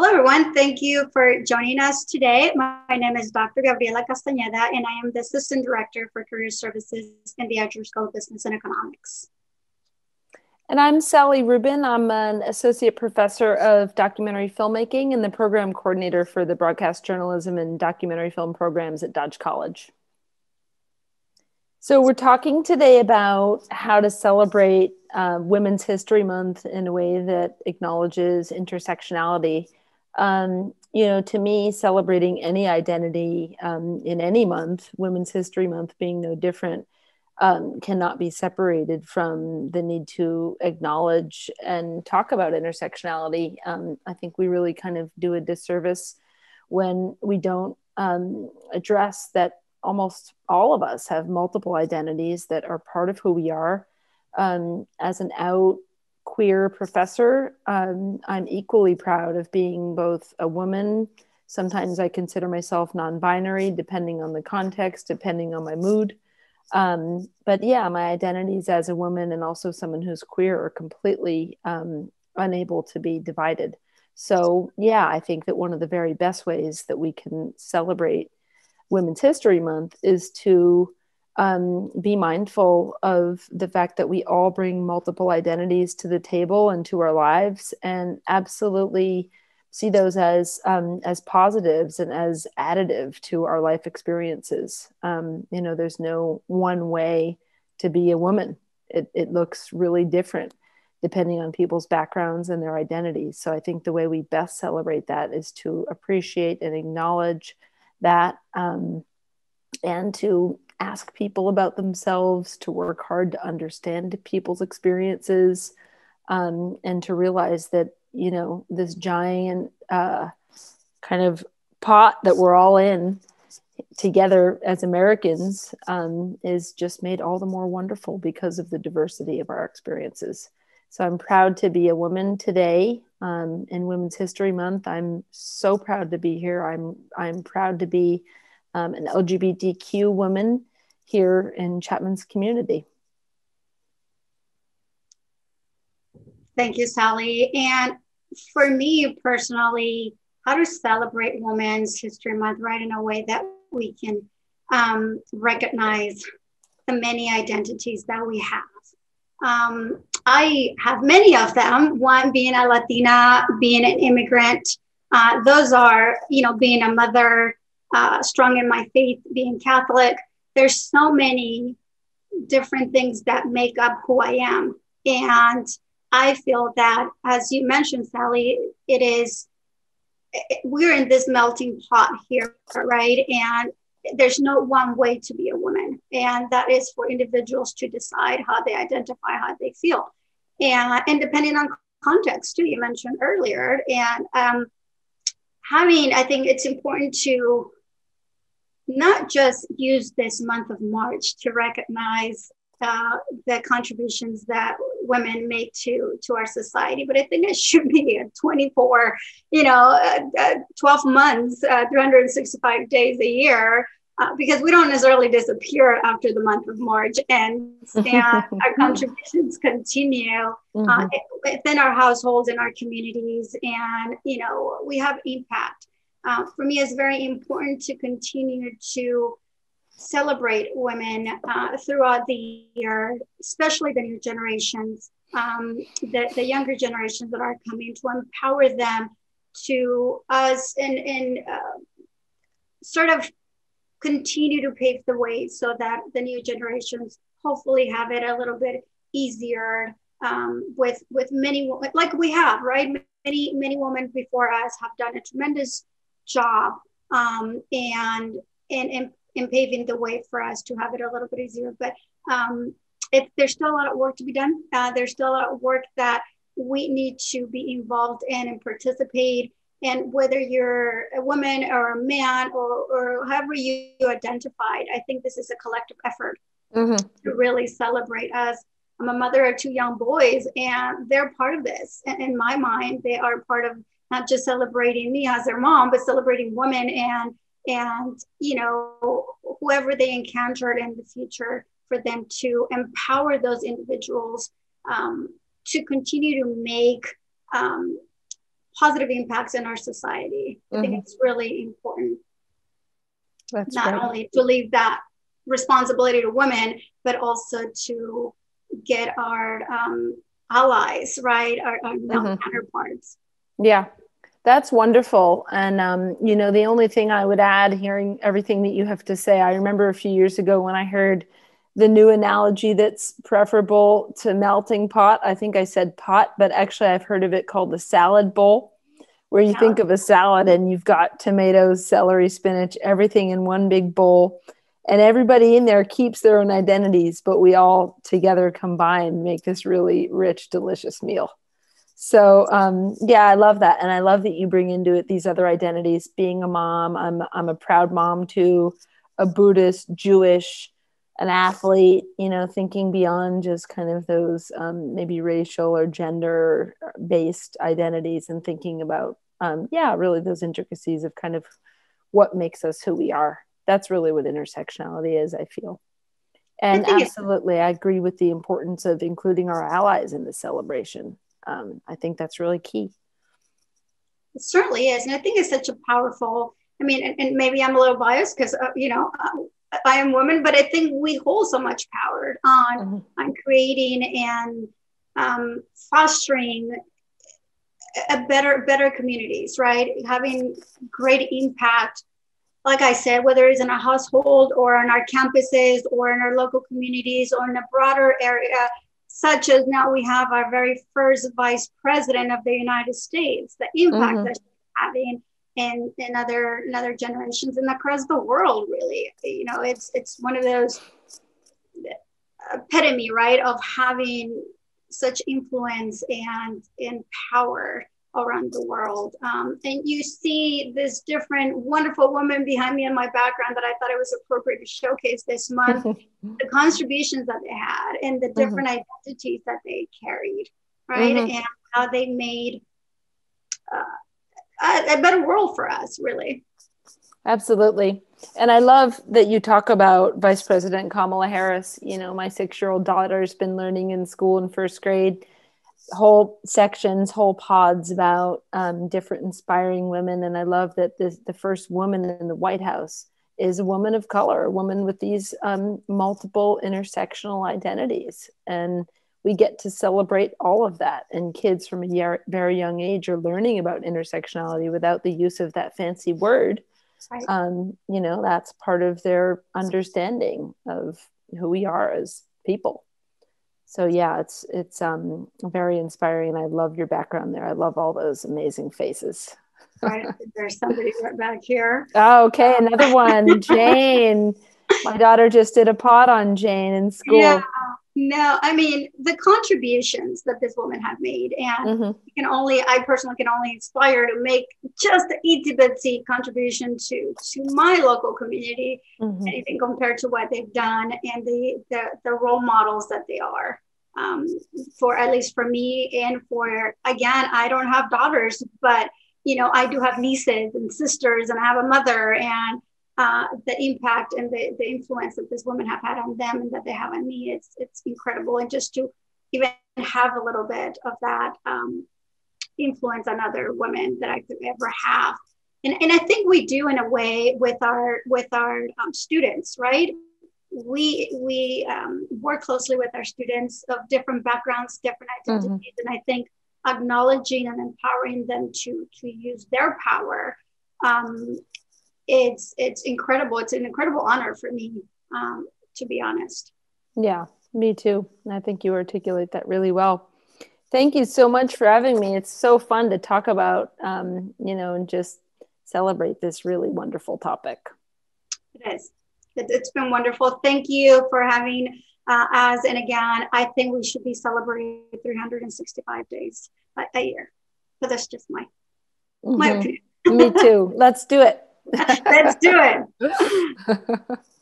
Hello, everyone. Thank you for joining us today. My, name is Dr. Gabriela Castañeda, and I am the Assistant Director for Career Services in the Argyros School of Business and Economics. And I'm Sally Rubin. I'm an Associate Professor of Documentary Filmmaking and the Program Coordinator for the Broadcast Journalism and Documentary Film programs at Dodge College. So, we're talking today about how to celebrate uh, Women's History Month in a way that acknowledges intersectionality um, you know, to me, celebrating any identity um, in any month, Women's History Month being no different, um, cannot be separated from the need to acknowledge and talk about intersectionality. Um, I think we really kind of do a disservice when we don't um, address that almost all of us have multiple identities that are part of who we are. Um, as an out queer professor, um, I'm equally proud of being both a woman. Sometimes I consider myself non binary, depending on the context, depending on my mood. Um, but yeah, my identities as a woman and also someone who's queer are completely um, unable to be divided. So, yeah, I think that one of the very best ways that we can celebrate Women's History Month is to um, be mindful of the fact that we all bring multiple identities to the table and to our lives and absolutely see those as um, as positives and as additive to our life experiences. Um, you know there's no one way to be a woman. It, it looks really different depending on people's backgrounds and their identities so i think the way we best celebrate that is to appreciate and acknowledge that um, and to ask people about themselves, to work hard to understand people's experiences, um, and to realize that, you know, this giant uh, kind of pot that we're all in together as Americans um, is just made all the more wonderful because of the diversity of our experiences. So I'm proud to be a woman today um, in Women's History Month. I'm so proud to be here. I'm I'm proud to be um, an LGBTQ woman here in Chapman's community. Thank you, Sally. And for me personally, how to celebrate Women's History Month right in a way that we can um, recognize the many identities that we have. Um, I have many of them. One being a Latina, being an immigrant. Uh, those are, you know, being a mother, uh, strong in my faith, being Catholic. There's so many different things that make up who I am. And I feel that, as you mentioned, Sally, it is, we're in this melting pot here, right? And there's no one way to be a woman. And that is for individuals to decide how they identify, how they feel. And, and depending on context, too, you mentioned earlier. And um, having, I think it's important to not just use this month of March to recognize uh, the contributions that women make to to our society, but I think it should be a 24, you know, uh, uh, 12 months, uh, 365 days a year. Uh, because we don't necessarily disappear after the month of March, and, our contributions continue uh, mm-hmm. within our households and our communities, and you know we have impact uh, for me it's very important to continue to celebrate women uh, throughout the year, especially the new generations, um, the, the younger generations that are coming, to empower them to us and, and uh, sort of continue to pave the way so that the new generations hopefully have it a little bit easier um, with with many like we have right? Many many women before us have done a tremendous job um, and, and, and, and paving the way for us to have it a little bit easier. But um, it, there's still a lot of work to be done. Uh, there's still a lot of work that we need to be involved in and participate. And whether you're a woman or a man or, or however you identified, I think this is a collective effort mm-hmm. to really celebrate us. I'm a mother of two young boys, and they're part of this. And in my mind, they are part of not just celebrating me as their mom, but celebrating women and and you know whoever they encountered in the future for them to empower those individuals um, to continue to make um, positive impacts in our society. I think mm-hmm. it's really important. That's not right. only to leave that responsibility to women, but also to get our um, allies, right, our, our mm-hmm. counterparts. Yeah, that's wonderful. And, um, you know, the only thing I would add, hearing everything that you have to say, I remember a few years ago when I heard the new analogy that's preferable to melting pot. I think I said pot, but actually I've heard of it called the salad bowl, where you salad. think of a salad and you've got tomatoes, celery, spinach, everything in one big bowl. And everybody in there keeps their own identities, but we all together combine make this really rich, delicious meal. So um, yeah, I love that, and I love that you bring into it these other identities. Being a mom, I'm I'm a proud mom too, a Buddhist, Jewish, an athlete. You know, thinking beyond just kind of those um, maybe racial or gender based identities, and thinking about um, yeah, really those intricacies of kind of what makes us who we are. That's really what intersectionality is. I feel. And absolutely, I agree with the importance of including our allies in the celebration um, I think that's really key. It certainly is. And I think it's such a powerful, I mean, and, and maybe I'm a little biased because, uh, you know, uh, I am woman, but I think we hold so much power on, mm-hmm. on creating and um, fostering a better, better communities, right? Having great impact like I said, whether it's in a household or on our campuses or in our local communities or in a broader area, such as now we have our very first vice president of the United States, the impact mm-hmm. that she's having in, in other in other generations and across the world, really. You know, it's it's one of those epitome, right, of having such influence and and power around the world. Um, and you see this different wonderful woman behind me in my background that I thought it was appropriate to showcase this month, the contributions that they had and the mm-hmm. different mm-hmm. identities that they carried, right? Mm-hmm. And how they made uh, a, a better world for us, really. Absolutely. And I love that you talk about Vice President Kamala Harris. You know, my six year old daughter's been learning in school in first grade whole sections, whole pods about um, different inspiring women. And I love that this, the first woman in the White House is a woman of color, a woman with these um, multiple intersectional identities. And we get to celebrate all of that. And kids from a very young age are learning about intersectionality without the use of that fancy word. Right. Um, you know, that's part of their understanding of who we are as people so yeah it's it's um very inspiring. I love your background there. I love all those amazing faces. Right. There's somebody right back here. Oh, okay another one. Jane. My daughter just did a pod on jane in school. Yeah no i mean the contributions that this woman had made and mm-hmm. can only i personally can only inspire to make just a itty bitsy contribution to to my local community mm-hmm. anything compared to what they've done and the the, the role models that they are um, for at least for me and for again i don't have daughters but you know i do have nieces and sisters and i have a mother and uh, the impact and the, the influence that this woman have had on them and that they have on me it's it's incredible and just to even have a little bit of that um, influence on other women that i could ever have and, and i think we do in a way with our with our um, students right we we um, work closely with our students of different backgrounds different mm-hmm. identities mm-hmm. and i think acknowledging and empowering them to to use their power um, it's it's incredible. It's an incredible honor for me um, to be honest. Yeah me too. And i think you articulate that really well. Thank you so much for having me. It's so fun to talk about um, you know and just celebrate this really wonderful topic. It is. It's been wonderful. Thank you for having uh, us. And again i think we should be celebrating 365 days a, a year. But that's just my mm-hmm. my opinion. Me too. Let's do it Let's do it.